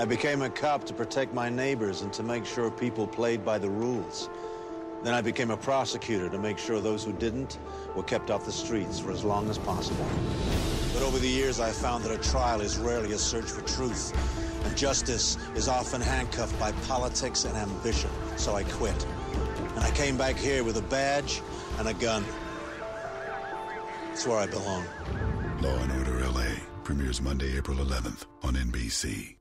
I became a cop to protect my neighbors and to make sure people played by the rules. Then I became a prosecutor to make sure those who didn't were kept off the streets for as long as possible. But over the years, I found that a trial is rarely a search for truth, and justice is often handcuffed by politics and ambition. So I quit. And I came back here with a badge and a gun. It's where I belong. Law and Order LA premieres Monday, April 11th on NBC.